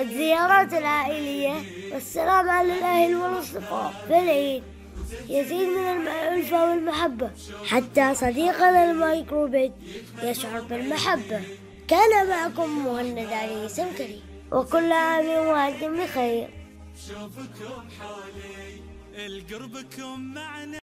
الزيارات العائلية والسلام على الأهل والأصدقاء في العيد. يزيد من الألفة والمحبة. حتى صديقنا الميكروبيت يشعر بالمحبة. كان معكم مهند علي سمكري. وكل عام وأنتم بخير. شوفكم حولي القربكم معنا.